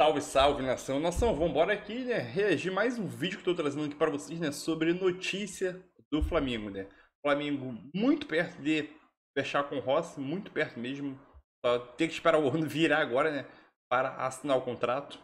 Salve, salve, nação. Nação, vamos embora aqui, né? Reagir mais um vídeo que eu tô trazendo aqui para vocês, né? Sobre notícia do Flamengo, né? Flamengo muito perto de fechar com o Rossi, muito perto mesmo. Só ter que esperar o ano virar agora, né? Para assinar o contrato.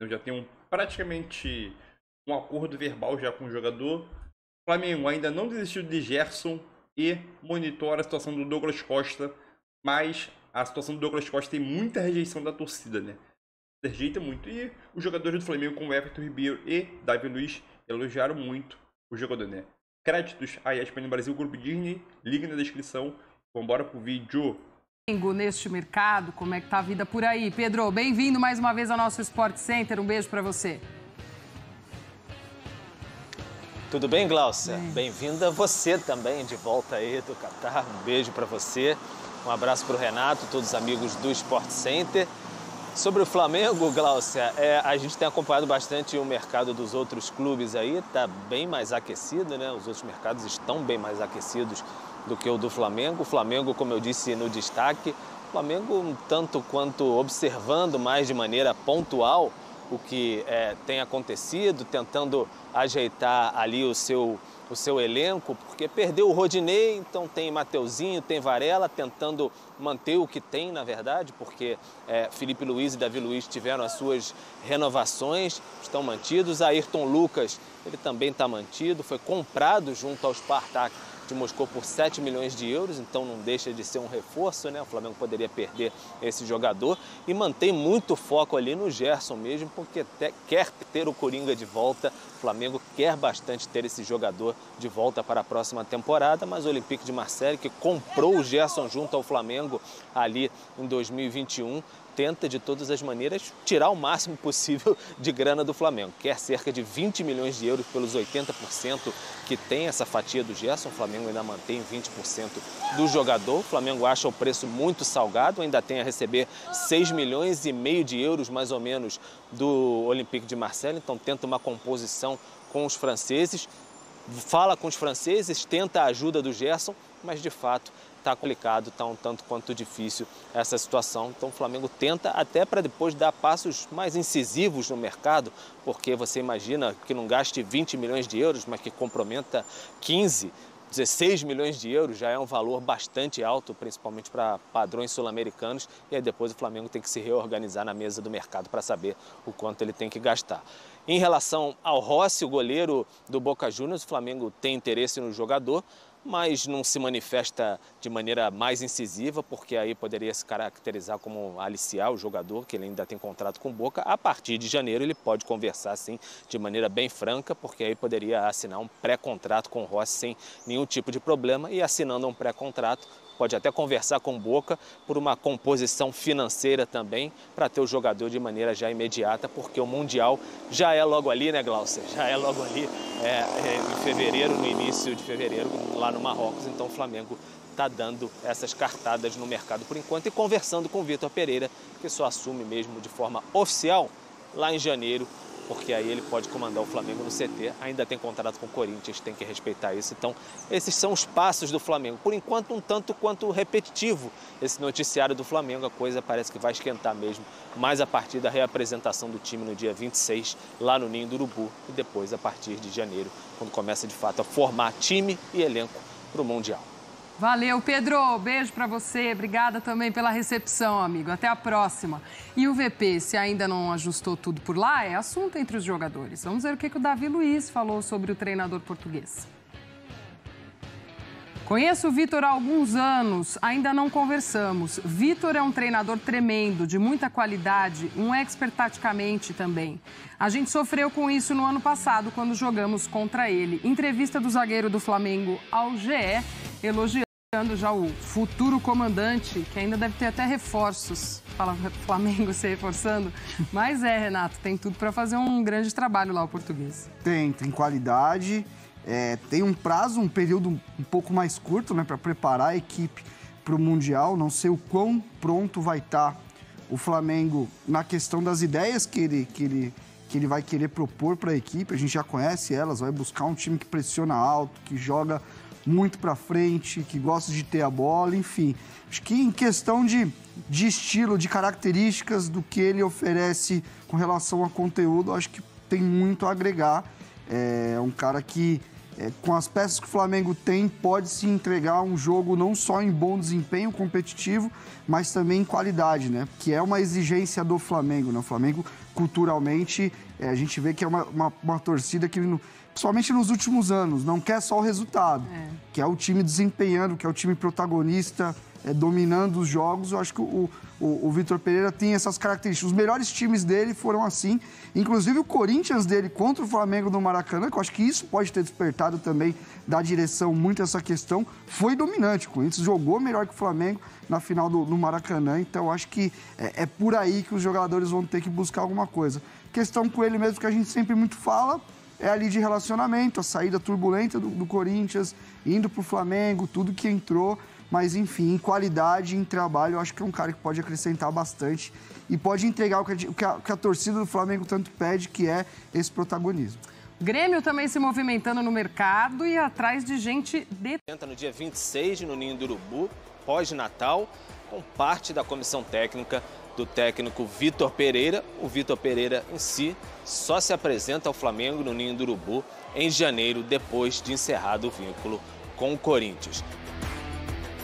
Eu já tenho praticamente um acordo verbal já com o jogador. Flamengo ainda não desistiu de Gerson e monitora a situação do Douglas Costa, mas a situação do Douglas Costa tem muita rejeição da torcida, né? Rejeita muito. E os jogadores do Flamengo, como Everton Ribeiro e Davi Luiz, elogiaram muito o jogador, né? Créditos a ESPN Brasil, Grupo Disney, liga na descrição. Vambora pro vídeo. Neste mercado, como é que tá a vida por aí? Pedro, bem-vindo mais uma vez ao nosso Sport Center. Um beijo para você. Tudo bem, Glaucia? Bem-vinda você também de volta aí do Catar. Um beijo para você. Um abraço para o Renato, todos os amigos do Sport Center. Sobre o Flamengo, Glaucia, é, a gente tem acompanhado bastante o mercado dos outros clubes aí, está bem mais aquecido, né? Os outros mercados estão bem mais aquecidos do que o do Flamengo. O Flamengo, como eu disse no destaque, o Flamengo tanto quanto observando mais de maneira pontual o que é, tem acontecido, tentando ajeitar ali o seu o seu elenco, porque perdeu o Rodinei, então tem Mateuzinho, tem Varela, tentando manter o que tem, na verdade, porque é, Felipe Luiz e Davi Luiz tiveram as suas renovações, estão mantidos. Ayrton Lucas, ele também está mantido, foi comprado junto ao Spartak de Moscou por 7 milhões de euros, então não deixa de ser um reforço, né? O Flamengo poderia perder esse jogador e mantém muito foco ali no Gerson mesmo, porque quer ter o Coringa de volta. O Flamengo quer bastante ter esse jogador de volta para a próxima temporada, mas o Olympique de Marseille, que comprou o Gerson junto ao Flamengo ali em 2021, tenta de todas as maneiras tirar o máximo possível de grana do Flamengo. Quer cerca de 20 milhões de euros pelos 80% que tem essa fatia do Gerson. O Flamengo ainda mantém 20% do jogador. O Flamengo acha o preço muito salgado, ainda tem a receber 6 milhões e meio de euros mais ou menos do Olympique de Marseille, então tenta uma composição com os franceses. Fala com os franceses, tenta a ajuda do Gerson, mas de fato está complicado, está um tanto quanto difícil essa situação. Então o Flamengo tenta até para depois dar passos mais incisivos no mercado, porque você imagina que não gaste 20 milhões de euros, mas que comprometa 15, 16 milhões de euros já é um valor bastante alto, principalmente para padrões sul-americanos, e aí depois o Flamengo tem que se reorganizar na mesa do mercado para saber o quanto ele tem que gastar. Em relação ao Rossi, o goleiro do Boca Juniors, o Flamengo tem interesse no jogador, mas não se manifesta de maneira mais incisiva, porque aí poderia se caracterizar como aliciar o jogador, que ele ainda tem contrato com Boca. A partir de janeiro ele pode conversar assim de maneira bem franca, porque aí poderia assinar um pré-contrato com o Rossi sem nenhum tipo de problema e assinando um pré-contrato pode até conversar com Boca por uma composição financeira também, para ter o jogador de maneira já imediata, porque o Mundial já é logo ali, né, Glaucia? Já é logo ali, é, é, em fevereiro, no início de fevereiro, lá no Marrocos, então o Flamengo está dando essas cartadas no mercado por enquanto e conversando com o Vitor Pereira, que só assume mesmo de forma oficial lá em janeiro porque aí ele pode comandar o Flamengo no CT. Ainda tem contrato com o Corinthians, tem que respeitar isso. Então, esses são os passos do Flamengo. Por enquanto, um tanto quanto repetitivo esse noticiário do Flamengo. A coisa parece que vai esquentar mesmo, mais a partir da reapresentação do time no dia 26, lá no Ninho do Urubu, e depois a partir de janeiro, quando começa de fato a formar time e elenco para o Mundial. Valeu, Pedro. Beijo para você. Obrigada também pela recepção, amigo. Até a próxima. E o VP, se ainda não ajustou tudo por lá, é assunto entre os jogadores. Vamos ver o que, que o Davi Luiz falou sobre o treinador português. Conheço o Vitor há alguns anos, ainda não conversamos. Vitor é um treinador tremendo, de muita qualidade, um expert taticamente também. A gente sofreu com isso no ano passado, quando jogamos contra ele. Entrevista do zagueiro do Flamengo ao GE, elogiando já o futuro comandante, que ainda deve ter até reforços. Fala Flamengo se reforçando. Mas é, Renato, tem tudo para fazer um grande trabalho lá o português. Tem, tem qualidade, é, tem um prazo, um período um pouco mais curto né, para preparar a equipe para o Mundial. Não sei o quão pronto vai estar tá o Flamengo na questão das ideias que ele, que ele, que ele vai querer propor para a equipe. A gente já conhece elas, vai buscar um time que pressiona alto, que joga muito para frente, que gosta de ter a bola, enfim. Acho que em questão de, de estilo, de características do que ele oferece com relação a conteúdo, acho que tem muito a agregar. É um cara que, é, com as peças que o Flamengo tem, pode se entregar um jogo não só em bom desempenho competitivo, mas também em qualidade, né? Que é uma exigência do Flamengo, né? O Flamengo, culturalmente, é, a gente vê que é uma, uma, uma torcida que, principalmente nos últimos anos, não quer só o resultado, é. que é o time desempenhando, que é o time protagonista, é, dominando os jogos. Eu acho que o, o, o Vitor Pereira tem essas características. Os melhores times dele foram assim, inclusive o Corinthians dele contra o Flamengo no Maracanã, que eu acho que isso pode ter despertado também da direção muito essa questão, foi dominante. O Corinthians jogou melhor que o Flamengo na final do, Maracanã, então acho que é, é por aí que os jogadores vão ter que buscar alguma coisa. Questão com ele mesmo que a gente sempre muito fala, é ali de relacionamento, a saída turbulenta do, do Corinthians, indo para o Flamengo, tudo que entrou. Mas, enfim, em qualidade, em trabalho, eu acho que é um cara que pode acrescentar bastante e pode entregar o que a, o que a, que a torcida do Flamengo tanto pede, que é esse protagonismo. Grêmio também se movimentando no mercado e atrás de gente de. Entra no dia 26 no Ninho do Urubu, pós-Natal, com parte da comissão técnica do técnico Vitor Pereira. O Vitor Pereira em si só se apresenta ao Flamengo no Ninho do Urubu em janeiro, depois de encerrado o vínculo com o Corinthians.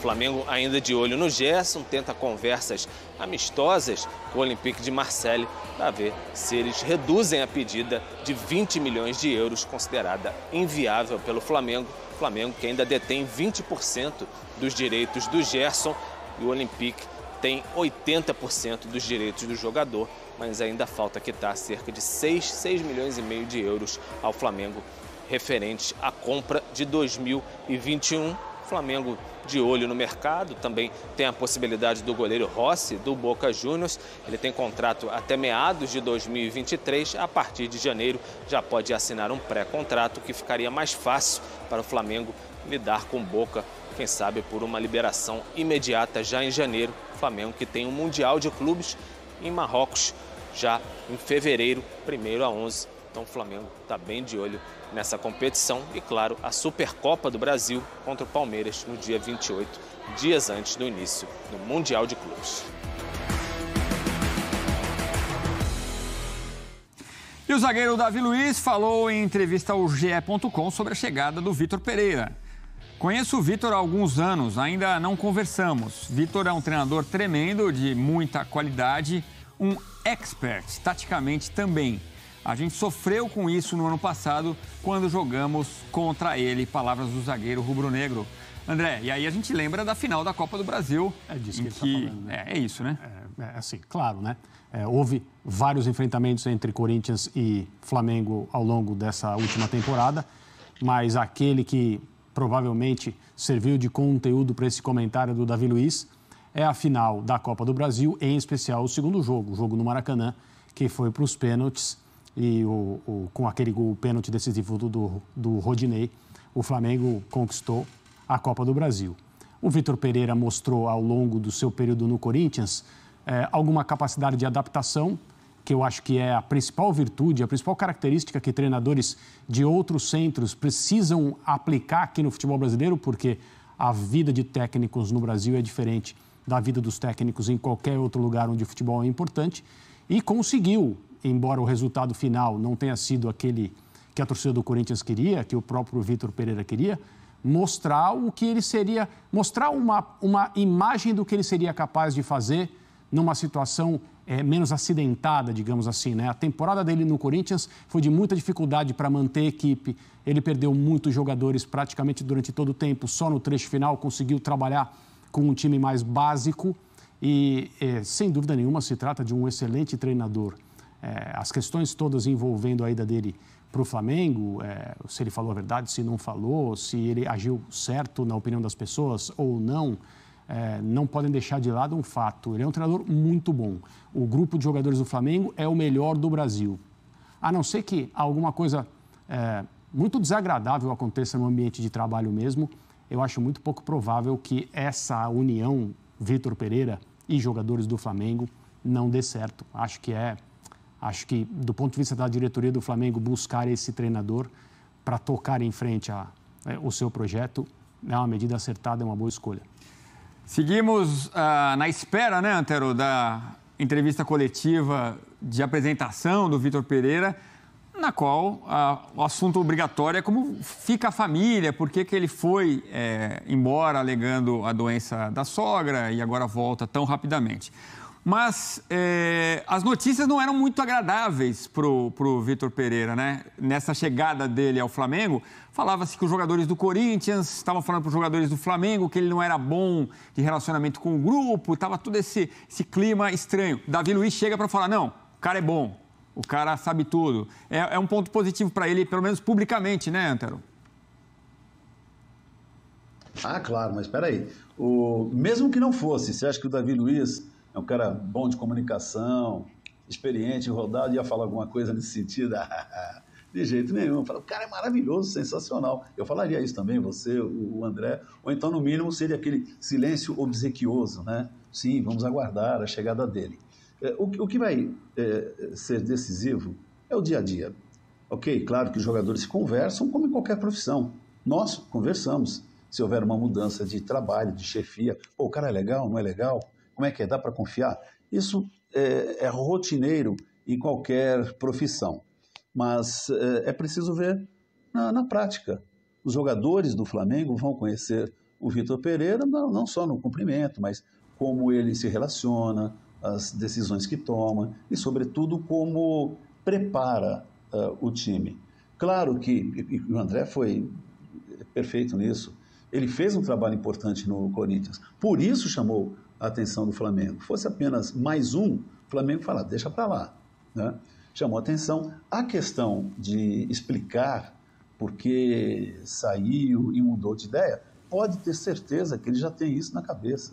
Flamengo ainda de olho no Gerson, tenta conversas amistosas com o Olympique de Marseille para ver se eles reduzem a pedida de 20 milhões de euros, considerada inviável pelo Flamengo. Flamengo que ainda detém 20% dos direitos do Gerson e o Olympique tem 80% dos direitos do jogador, mas ainda falta quitar cerca de 6, 6 milhões e meio de euros ao Flamengo referente à compra de 2021. Flamengo de olho no mercado. Também tem a possibilidade do goleiro Rossi, do Boca Juniors. Ele tem contrato até meados de 2023. A partir de janeiro já pode assinar um pré-contrato que ficaria mais fácil para o Flamengo lidar com Boca, quem sabe por uma liberação imediata já em janeiro. Flamengo que tem um Mundial de Clubes em Marrocos já em fevereiro, 1 a 11. Então o Flamengo está bem de olho nessa competição e, claro, a Supercopa do Brasil contra o Palmeiras no dia 28, dias antes do início do Mundial de Clubes. E o zagueiro Davi Luiz falou em entrevista ao GE.com sobre a chegada do Vitor Pereira. Conheço o Vitor há alguns anos, ainda não conversamos. Vitor é um treinador tremendo, de muita qualidade, um expert, taticamente também. A gente sofreu com isso no ano passado quando jogamos contra ele, palavras do zagueiro rubro-negro. André, e aí a gente lembra da final da Copa do Brasil. É disso que ele está falando. Né? É, é, isso, né? É, é assim, claro, né? É, houve vários enfrentamentos entre Corinthians e Flamengo ao longo dessa última temporada, mas aquele que provavelmente serviu de conteúdo para esse comentário do Davi Luiz é a final da Copa do Brasil, em especial o segundo jogo, o jogo no Maracanã, que foi para os pênaltis e o, o, com aquele gol pênalti decisivo do, do, do Rodinei, o Flamengo conquistou a Copa do Brasil. O Vitor Pereira mostrou ao longo do seu período no Corinthians é, alguma capacidade de adaptação, que eu acho que é a principal virtude, a principal característica que treinadores de outros centros precisam aplicar aqui no futebol brasileiro, porque a vida de técnicos no Brasil é diferente da vida dos técnicos em qualquer outro lugar onde o futebol é importante, e conseguiu embora o resultado final não tenha sido aquele que a torcida do Corinthians queria, que o próprio Vitor Pereira queria, mostrar o que ele seria, mostrar uma, uma imagem do que ele seria capaz de fazer numa situação é, menos acidentada, digamos assim. Né? A temporada dele no Corinthians foi de muita dificuldade para manter a equipe. Ele perdeu muitos jogadores praticamente durante todo o tempo. Só no trecho final conseguiu trabalhar com um time mais básico. E, é, sem dúvida nenhuma, se trata de um excelente treinador é, as questões todas envolvendo a ida dele para o Flamengo, é, se ele falou a verdade, se não falou, se ele agiu certo na opinião das pessoas ou não, é, não podem deixar de lado um fato. Ele é um treinador muito bom. O grupo de jogadores do Flamengo é o melhor do Brasil. A não ser que alguma coisa é, muito desagradável aconteça no ambiente de trabalho mesmo, eu acho muito pouco provável que essa união Vitor Pereira e jogadores do Flamengo não dê certo. Acho que é Acho que, do ponto de vista da diretoria do Flamengo, buscar esse treinador para tocar em frente a, é, o seu projeto é uma medida acertada, é uma boa escolha. Seguimos uh, na espera, né, Antero, da entrevista coletiva de apresentação do Vitor Pereira, na qual uh, o assunto obrigatório é como fica a família, por que, que ele foi é, embora alegando a doença da sogra e agora volta tão rapidamente. Mas é, as notícias não eram muito agradáveis para o Vitor Pereira, né? Nessa chegada dele ao Flamengo, falava-se que os jogadores do Corinthians estavam falando para os jogadores do Flamengo que ele não era bom de relacionamento com o grupo, estava todo esse, esse clima estranho. Davi Luiz chega para falar: não, o cara é bom, o cara sabe tudo. É, é um ponto positivo para ele, pelo menos publicamente, né, Antero? Ah, claro, mas espera aí. O... Mesmo que não fosse, você acha que o Davi Luiz é um cara bom de comunicação, experiente, rodado, ia falar alguma coisa nesse sentido? de jeito nenhum. Fala, o cara é maravilhoso, sensacional. Eu falaria isso também, você, o André. Ou então, no mínimo, seria aquele silêncio obsequioso, né? Sim, vamos aguardar a chegada dele. É, o, o, que vai é, ser decisivo é o dia a dia. Ok, claro que os jogadores conversam como em qualquer profissão. Nós conversamos. Se houver uma mudança de trabalho, de chefia, pô, o cara é legal, não é legal? Como é que é? Dá para confiar? Isso é, é, rotineiro em qualquer profissão, mas é, é preciso ver na, na, prática. Os jogadores do Flamengo vão conhecer o Vitor Pereira não, não só no cumprimento, mas como ele se relaciona, as decisões que toma e, sobretudo, como prepara uh, o time. Claro que o André foi perfeito nisso. Ele fez um trabalho importante no Corinthians. Por isso chamou a atenção do Flamengo. Fosse apenas mais um, o Flamengo fala, deixa para lá. Né? Chamou atenção. A questão de explicar por que saiu e mudou de ideia, pode ter certeza que ele já tem isso na cabeça.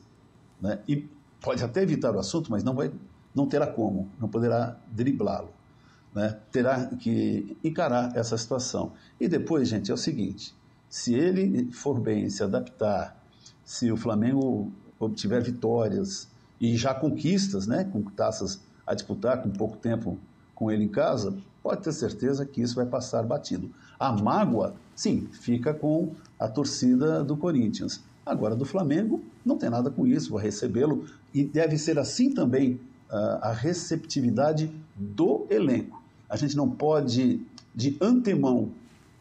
Né? E pode até evitar o assunto, mas não, vai, não terá como, não poderá driblá-lo. Né? Terá que encarar essa situação. E depois, gente, é o seguinte: se ele for bem se adaptar, se o Flamengo obtiver vitórias e já conquistas, né, com taças a disputar com pouco tempo com ele em casa, pode ter certeza que isso vai passar batido. A mágoa, sim, fica com a torcida do Corinthians. Agora, do Flamengo, não tem nada com isso, vai recebê-lo e deve ser assim também uh, a receptividade do elenco. A gente não pode, de antemão,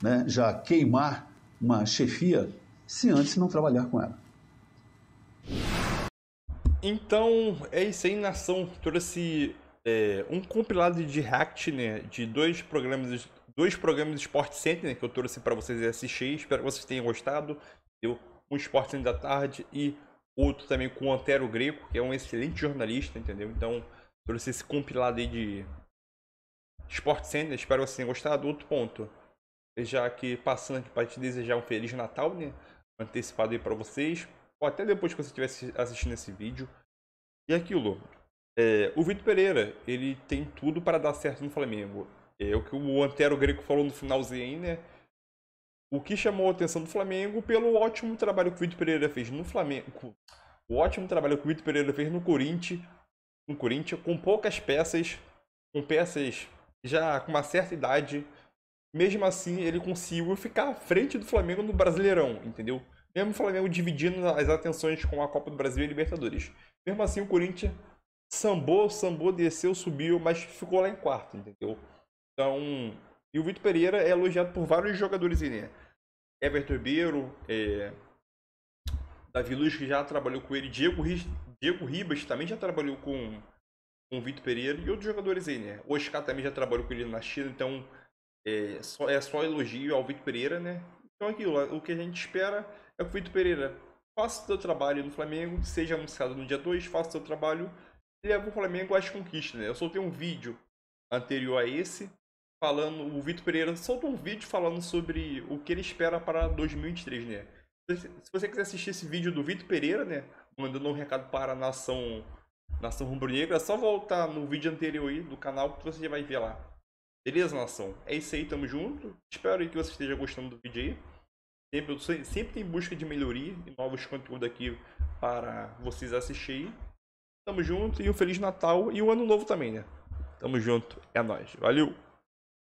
né, já queimar uma chefia se antes não trabalhar com ela. Então, é isso aí, nação. Trouxe é, um compilado de react, né? De dois programas, dois programas de Sport Center, né, que eu trouxe para vocês assistir. Espero que vocês tenham gostado. Eu, um Sport Center da tarde e outro também com o Antero Greco, que é um excelente jornalista, entendeu? Então, trouxe esse compilado aí de Sport Center. Espero que vocês tenham gostado. Outro ponto. Já aqui passando aqui para te desejar um Feliz Natal, né? Antecipado aí para vocês ou até depois que você estiver assistindo esse vídeo. E aquilo, é, o Vitor Pereira, ele tem tudo para dar certo no Flamengo. É o que o Antero Greco falou no finalzinho aí, né? O que chamou a atenção do Flamengo pelo ótimo trabalho que o Vitor Pereira fez no Flamengo. O ótimo trabalho que o Vitor Pereira fez no Corinthians, no Corinthians, com poucas peças, com peças já com uma certa idade. Mesmo assim, ele conseguiu ficar à frente do Flamengo no Brasileirão, entendeu? Mesmo o Flamengo dividindo as atenções com a Copa do Brasil e Libertadores. Mesmo assim, o Corinthians sambou, sambou, desceu, subiu, mas ficou lá em quarto, entendeu? Então, e o Vitor Pereira é elogiado por vários jogadores, né? Everton Ribeiro, é... Davi Luiz, que já trabalhou com ele, Diego, Diego Ribas também já trabalhou com, com o Vitor Pereira e outros jogadores aí, né? O Oscar também já trabalhou com ele na China, então é só, é só elogio ao Vitor Pereira, né? Então aquilo, o que a gente espera é o Vitor Pereira faça o seu trabalho no Flamengo, seja anunciado no dia 2, faça o seu trabalho e leva o Flamengo às conquistas, né? Eu soltei um vídeo anterior a esse, falando, o Vitor Pereira soltou um vídeo falando sobre o que ele espera para 2023, né? Se você quiser assistir esse vídeo do Vitor Pereira, né, mandando um recado para a nação, nação rubro-negra, é só voltar no vídeo anterior aí do canal que você já vai ver lá. Beleza, nação? É isso aí, tamo junto. Espero que você esteja gostando do vídeo aí. Sempre, sempre em busca de melhoria e novos conteúdos aqui para vocês assistirem. Tamo junto e um Feliz Natal e um Ano Novo também, né? Tamo junto, é nóis. Valeu!